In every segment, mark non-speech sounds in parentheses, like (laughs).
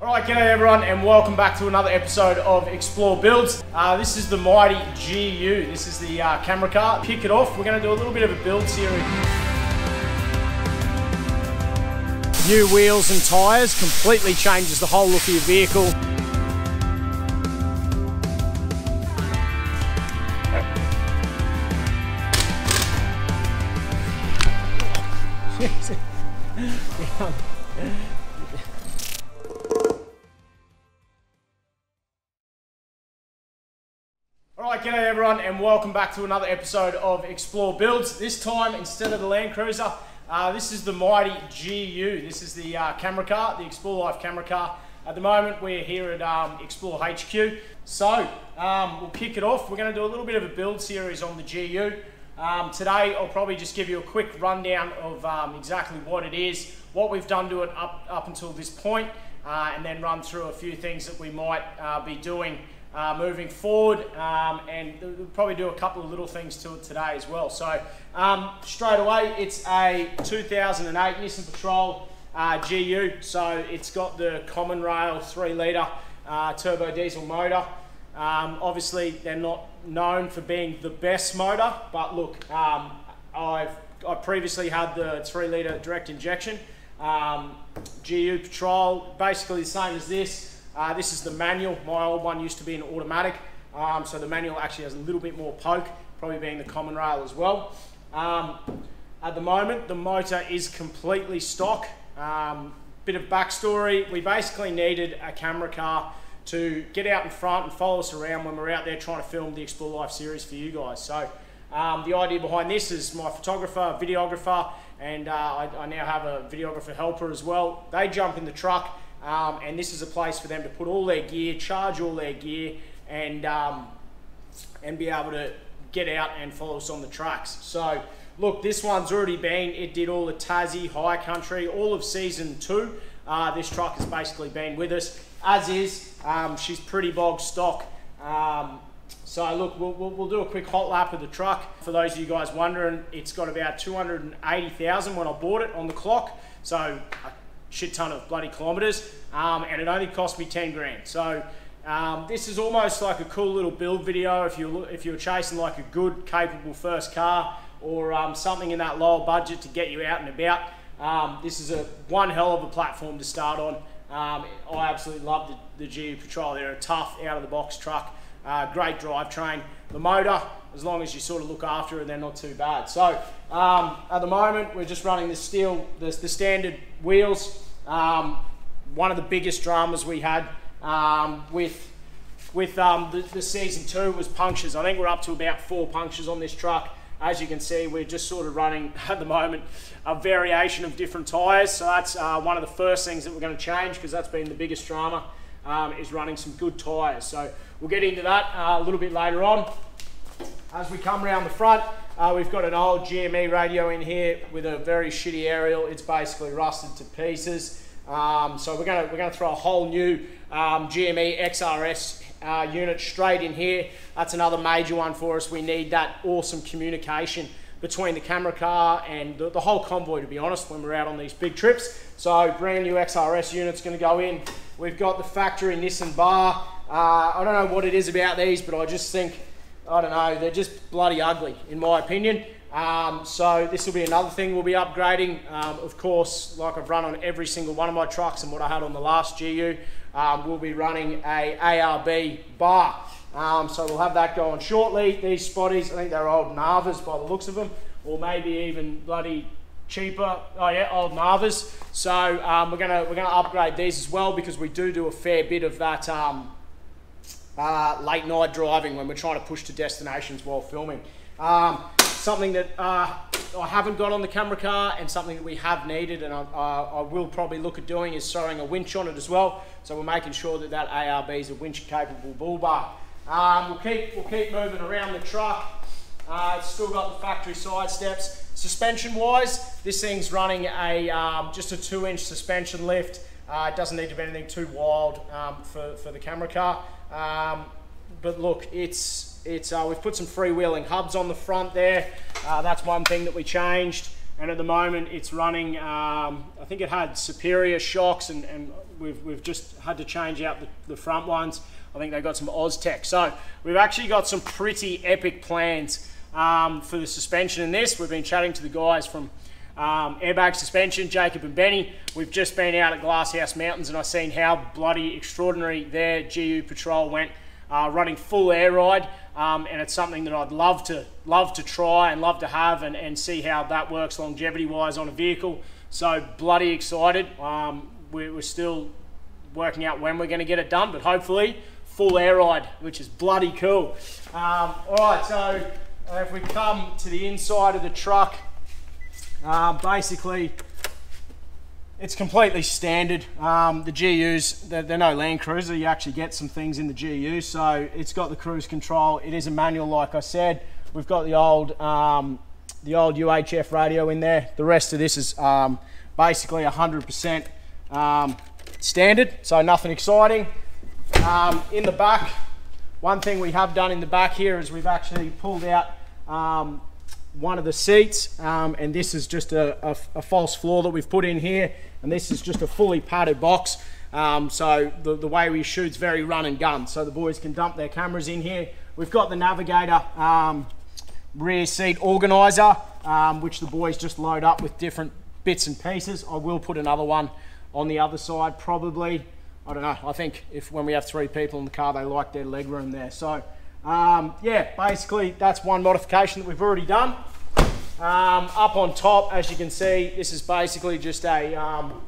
Alright, g'day everyone and welcome back to another episode of Explore Builds. Uh, this is the mighty GU, this is the uh, camera car. Pick it off, we're going to do a little bit of a build series. New wheels and tyres completely changes the whole look of your vehicle. (laughs) Alright, g'day everyone and welcome back to another episode of Explore Builds. This time, instead of the Land Cruiser, uh, this is the mighty GU. This is the uh, camera car, the Explore Life camera car. At the moment, we're here at um, Explore HQ. So, um, we'll kick it off. We're going to do a little bit of a build series on the GU. Um, today, I'll probably just give you a quick rundown of um, exactly what it is, what we've done to it up, up until this point, uh, and then run through a few things that we might uh, be doing uh, moving forward um, and we'll probably do a couple of little things to it today as well. So um, straight away it's a 2008 Nissan Patrol uh, GU so it's got the common rail 3 litre uh, turbo diesel motor. Um, obviously they're not known for being the best motor but look um, I've I previously had the 3 litre direct injection um, GU Patrol basically the same as this uh, this is the manual. My old one used to be an automatic, um, so the manual actually has a little bit more poke, probably being the common rail as well. Um, at the moment, the motor is completely stock. Um, bit of backstory, we basically needed a camera car to get out in front and follow us around when we're out there trying to film the Explore Life series for you guys. So um, the idea behind this is my photographer, videographer, and uh, I, I now have a videographer helper as well. They jump in the truck um, and this is a place for them to put all their gear, charge all their gear, and um, and be able to get out and follow us on the tracks. So look, this one's already been. It did all the Tassie, High Country, all of season two. Uh, this truck has basically been with us, as is. Um, she's pretty bog stock. Um, so look, we'll, we'll, we'll, do a quick hot lap of the truck. For those of you guys wondering, it's got about 280,000 when I bought it on the clock. So shit ton of bloody kilometers, um, and it only cost me 10 grand. So um, this is almost like a cool little build video if you're, if you're chasing like a good, capable first car or um, something in that lower budget to get you out and about. Um, this is a one hell of a platform to start on. Um, I absolutely love the, the GU Patrol. They're a tough, out-of-the-box truck. Uh, great drivetrain. The motor, as long as you sort of look after it, they're not too bad. So um, at the moment, we're just running the steel, the, the standard wheels. Um, one of the biggest dramas we had um, with with um, the, the, season two was punctures. I think we're up to about four punctures on this truck. As you can see, we're just sort of running (laughs) at the moment a variation of different tyres. So that's uh, one of the first things that we're going to change because that's been the biggest drama um, is running some good tyres. So we'll get into that uh, a little bit later on. As we come around the front, uh, we've got an old GME radio in here with a very shitty aerial. It's basically rusted to pieces. Um, so we're going to we're gonna throw a whole new um, GME XRS uh, unit straight in here. That's another major one for us. We need that awesome communication between the camera car and the, the whole convoy, to be honest, when we're out on these big trips. So brand new XRS unit's going to go in. We've got the factory Nissan bar. Uh, I don't know what it is about these, but I just think I don't know, they're just bloody ugly in my opinion. Um, so this will be another thing we'll be upgrading. Um, of course, like I've run on every single one of my trucks and what I had on the last GU, um, we'll be running a ARB bar. Um, so we'll have that going shortly. These spotties, I think they're old Narvas by the looks of them, or maybe even bloody cheaper. Oh yeah, old Narvas. So um, we're gonna we're gonna upgrade these as well because we do do a fair bit of that um, uh, late night driving when we're trying to push to destinations while filming. Um, something that uh, I haven't got on the camera car and something that we have needed and I, I, will probably look at doing is throwing a winch on it as well. So we're making sure that that ARB is a winch capable bull bar. Um, we'll, keep, we'll keep moving around the truck. Uh, it's still got the factory side steps. Suspension wise, this thing's running a um, just a two inch suspension lift. Uh, it doesn't need to be anything too wild um, for, for the camera car. Um, but look, it's, it's, uh, we've put some freewheeling hubs on the front there. Uh, that's one thing that we changed. and at the moment it's running. Um, I think it had superior shocks, and, and we've, we've just had to change out the, the front ones. I think they got some Oztech. So we've actually got some pretty epic plans um, for the suspension in this. We've been chatting to the guys from um, airbag suspension, Jacob and Benny. We've just been out at Glasshouse Mountains and I've seen how bloody extraordinary their GU patrol went, uh, running full air ride. Um, and it's something that I'd love to love to try and love to have and, and see how that works longevity wise on a vehicle. So bloody excited. Um, we're, we're still working out when we're going to get it done, but hopefully full air ride, which is bloody cool. Um, all right, so if we come to the inside of the truck, uh, basically, it's completely standard. Um, the GUs, they're, they're, no Land Cruiser. You actually get some things in the GU. So it's got the cruise control. It is a manual, like I said. We've got the old, um, the old UHF radio in there. The rest of this is um, basically 100% um, standard. So nothing exciting. Um, in the back, one thing we have done in the back here is we've actually pulled out um, one of the seats um, and this is just a, a, a, false floor that we've put in here and this is just a fully padded box. Um, so the, the way we shoot is very run and gun. So the boys can dump their cameras in here. We've got the navigator um, rear seat organizer um, which the boys just load up with different bits and pieces. I will put another one on the other side probably. I don't know. I think if when we have three people in the car they like their leg room there. So um, yeah, basically that's one modification that we've already done. Um, up on top, as you can see, this is basically just a, um,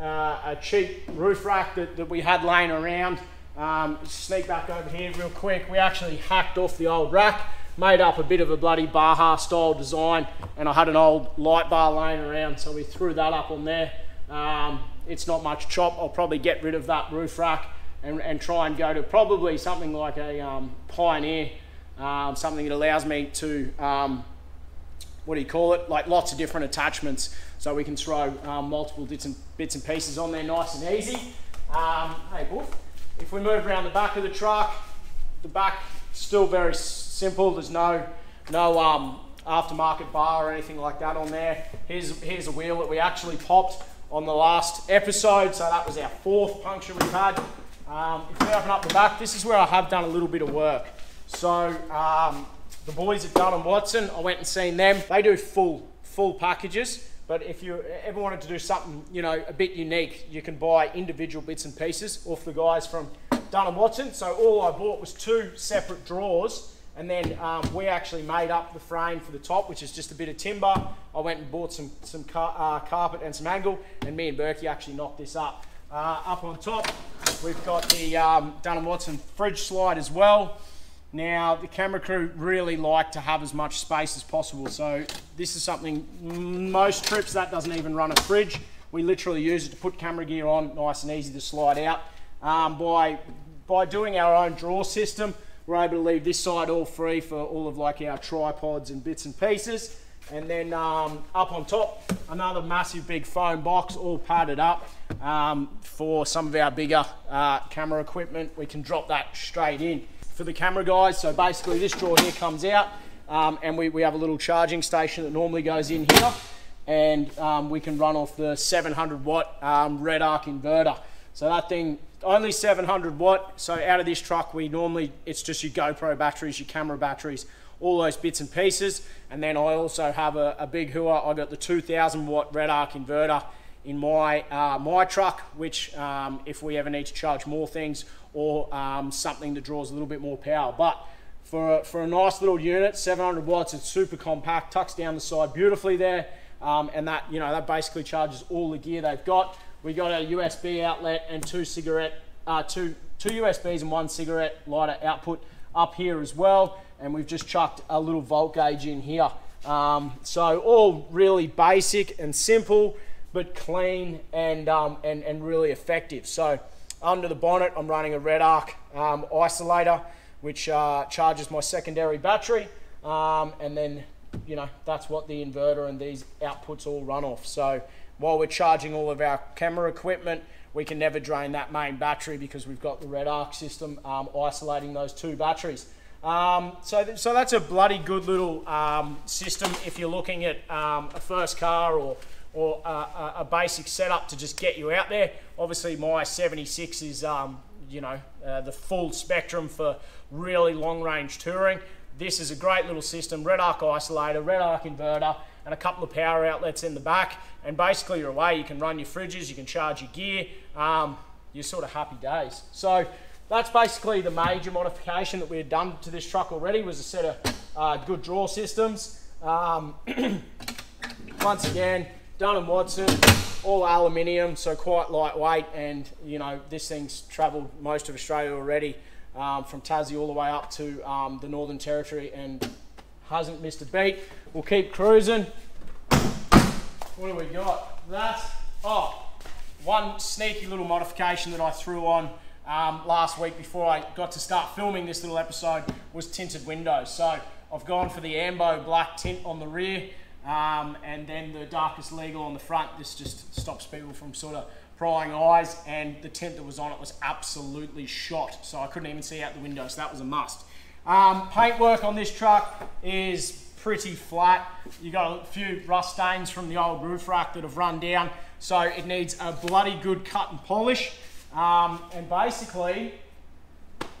uh, a cheap roof rack that, that we had laying around. Um, sneak back over here real quick. We actually hacked off the old rack, made up a bit of a bloody Baja style design, and I had an old light bar laying around, so we threw that up on there. Um, it's not much chop. I'll probably get rid of that roof rack and, and try and go to probably something like a um, Pioneer, um, something that allows me to, um, what do you call it, like lots of different attachments so we can throw um, multiple bits and, bits and pieces on there nice and easy. Um, hey, Wolf, if we move around the back of the truck, the back still very simple. There's no, no aftermarket bar or anything like that on there. Here's, here's a wheel that we actually popped on the last episode. So that was our fourth puncture we've had. Um, if we open up the back, this is where I have done a little bit of work. So um, the boys at Dunn & Watson, I went and seen them. They do full full packages. But if you ever wanted to do something, you know, a bit unique, you can buy individual bits and pieces off the guys from Dunn & Watson. So all I bought was two separate drawers, and then um, we actually made up the frame for the top, which is just a bit of timber. I went and bought some some car, uh, carpet and some angle, and me and Berkey actually knocked this up. Uh, up on top, we've got the um, Dunn & Watson fridge slide as well. Now, the camera crew really like to have as much space as possible, so this is something, most trips that doesn't even run a fridge. We literally use it to put camera gear on, nice and easy to slide out. Um, by, by doing our own drawer system, we're able to leave this side all free for all of like our tripods and bits and pieces. And then um, up on top, another massive big foam box, all padded up um, for some of our bigger uh, camera equipment. We can drop that straight in for the camera guys. So basically this drawer here comes out um, and we, we have a little charging station that normally goes in here and um, we can run off the 700 watt um, Redarc inverter. So that thing, only 700 watt. So out of this truck, we normally, it's just your GoPro batteries, your camera batteries, all those bits and pieces. And then I also have a, a big Hua. I got the 2000 watt Redarc inverter in my uh, my truck, which um, if we ever need to charge more things or um, something that draws a little bit more power. But for a, for a nice little unit, 700 watts, it's super compact, tucks down the side beautifully there, um, and that you know that basically charges all the gear they've got. We got a USB outlet and two cigarette, uh, two two USBs and one cigarette lighter output up here as well and we've just chucked a little volt gauge in here. Um, so all really basic and simple, but clean and, um, and, and really effective. So under the bonnet, I'm running a Redarc um, isolator, which uh, charges my secondary battery. Um, and then, you know, that's what the inverter and these outputs all run off. So while we're charging all of our camera equipment, we can never drain that main battery because we've got the Redarc system um, isolating those two batteries. Um, so, th so that's a bloody good little um, system if you're looking at um, a first car or, or a, a, basic setup to just get you out there. Obviously, my 76 is, um, you know, uh, the full spectrum for really long range touring. This is a great little system, Redarc isolator, Redarc inverter, and a couple of power outlets in the back. And basically you're away, you can run your fridges, you can charge your gear, um, you're sort of happy days. So that's basically the major modification that we had done to this truck already was a set of uh, good draw systems. Um, (clears throat) once again, Dunn & Watson, all aluminium, so quite lightweight, and you know this thing's travelled most of Australia already, um, from Tassie all the way up to um, the Northern Territory, and hasn't missed a beat. We'll keep cruising. What do we got? That, oh, one sneaky little modification that I threw on um, last week before I got to start filming this little episode was tinted windows. So I've gone for the Ambo black tint on the rear um, and then the darkest legal on the front. This just stops people from sort of prying eyes and the tint that was on it was absolutely shot. So I couldn't even see out the window, so that was a must. Um, paintwork on this truck is pretty flat. You got a few rust stains from the old roof rack that have run down. So it needs a bloody good cut and polish. Um, and basically,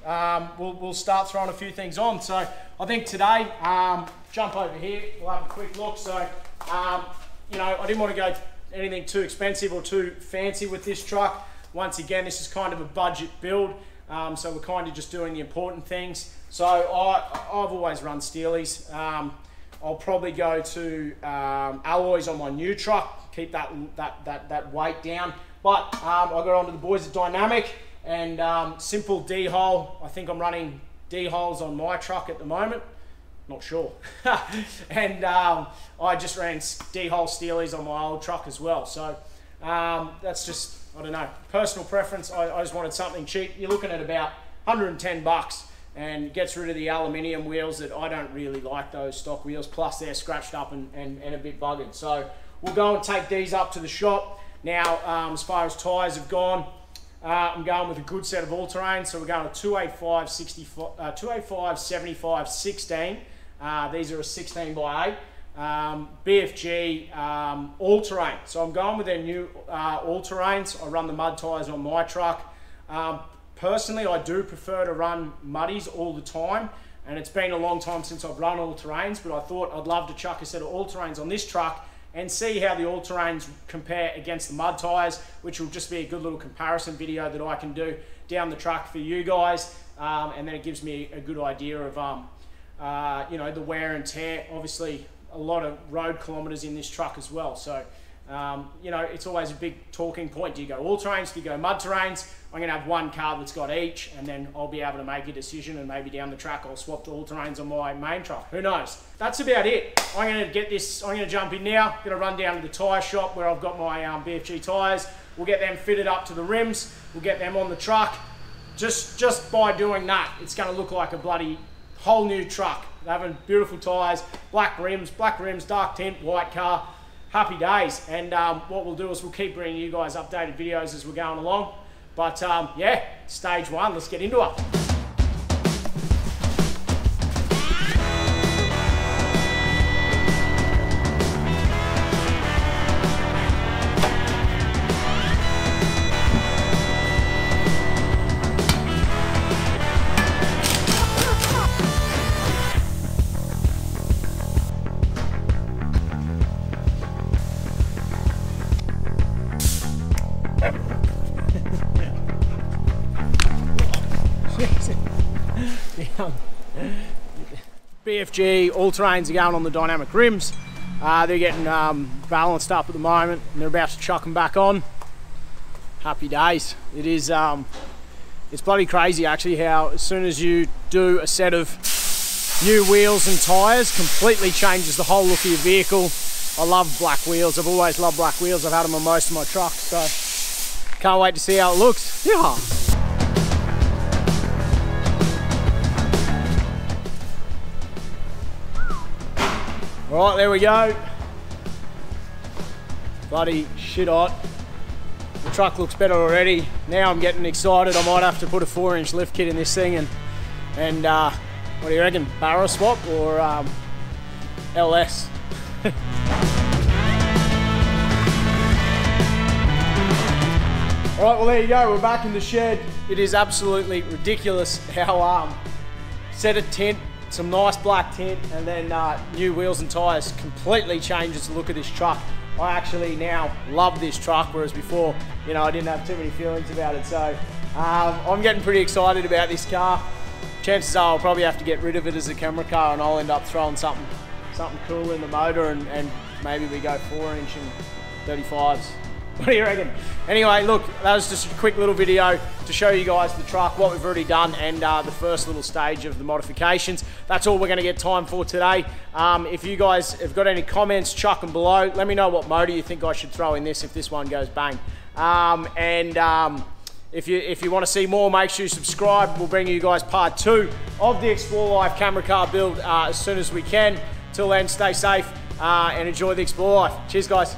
um, we'll, we'll, start throwing a few things on. So I think today, um, jump over here, we'll have a quick look. So, um, you know, I didn't want to go anything too expensive or too fancy with this truck. Once again, this is kind of a budget build. Um, so we're kind of just doing the important things. So I, I've always run Steelies. Um, I'll probably go to alloys on my new truck, keep that, that, that, that weight down. But um, I got onto the boys at Dynamic and um, simple D-hole. I think I'm running D-holes on my truck at the moment. Not sure. (laughs) and um, I just ran D-hole Steelies on my old truck as well. So um, that's just, I don't know, personal preference. I, I just wanted something cheap. You're looking at about 110 bucks and gets rid of the aluminium wheels that I don't really like those stock wheels plus they're scratched up and, and, and a bit buggered so we'll go and take these up to the shop now um, as far as tyres have gone uh, I'm going with a good set of all-terrain so we're going with 285 65, uh, 285 75 16 uh, these are a 16 by 8 um, BFG um, all-terrain so I'm going with their new uh, all-terrains I run the mud tyres on my truck. Um, Personally, I do prefer to run muddies all the time, and it's been a long time since I've run all terrains, but I thought I'd love to chuck a set of all terrains on this truck and see how the all terrains compare against the mud tyres, which will just be a good little comparison video that I can do down the truck for you guys, um, and then it gives me a good idea of um, uh, you know the wear and tear. Obviously, a lot of road kilometres in this truck as well, so. Um, you know, it's always a big talking point. Do you go all terrains? Do you go mud terrains? I'm going to have one car that's got each, and then I'll be able to make a decision, and maybe down the track I'll swap to all terrains on my main truck. Who knows? That's about it. I'm going to get this, I'm going to jump in now, going to run down to the tyre shop where I've got my um, BFG tyres. We'll get them fitted up to the rims, we'll get them on the truck. Just, just by doing that, it's going to look like a bloody whole new truck. They're having beautiful tyres, black rims, black rims, dark tint, white car happy days. And um, what we'll do is we'll keep bringing you guys updated videos as we're going along. But um, yeah, stage one, let's get into it. BFG all-terrains are going on the dynamic rims. Uh, they're getting um, balanced up at the moment and they're about to chuck them back on. Happy days. It is, um, it's bloody crazy actually how as soon as you do a set of new wheels and tyres, completely changes the whole look of your vehicle. I love black wheels. I've always loved black wheels. I've had them on most of my trucks, so can't wait to see how it looks. Yeah. All right, there we go. Bloody shit hot. The truck looks better already. Now I'm getting excited. I might have to put a four inch lift kit in this thing and, and uh, What do you reckon? Barra swap or um, LS? (laughs) All right, well there you go. We're back in the shed. It is absolutely ridiculous how um, set a tint, some nice black tint, and then uh, new wheels and tyres completely changes the look of this truck. I actually now love this truck, whereas before, you know, I didn't have too many feelings about it. So um, I'm getting pretty excited about this car. Chances are I'll probably have to get rid of it as a camera car, and I'll end up throwing something, something cool in the motor, and, and maybe we go four inch and 35s. What do you reckon? Anyway, look, that was just a quick little video to show you guys the truck, what we've already done, and uh, the first little stage of the modifications. That's all we're going to get time for today. Um, if you guys have got any comments, chuck them below. Let me know what motor you think I should throw in this if this one goes bang. Um, and um, if you if you want to see more, make sure you subscribe. We'll bring you guys part two of the Explore Life camera car build uh, as soon as we can. Till then, stay safe uh, and enjoy the Explore Life. Cheers, guys.